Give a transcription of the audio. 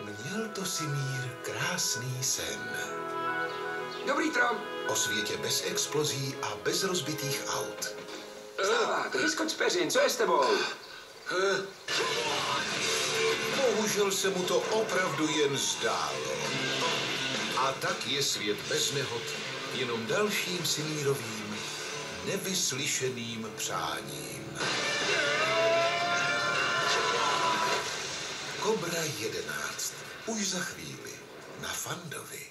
Měl to Simír krásný sen. Dobrý trom. O světě bez explozí a bez rozbitých aut. Stává, vyskoč z peřin, co je s tebou? Bohužel se mu to opravdu jen zdálo. A tak je svět bez nehod jenom dalším Simírovým nevyslyšeným přáním. Kobra 11. Už za chvíli na Fandovi.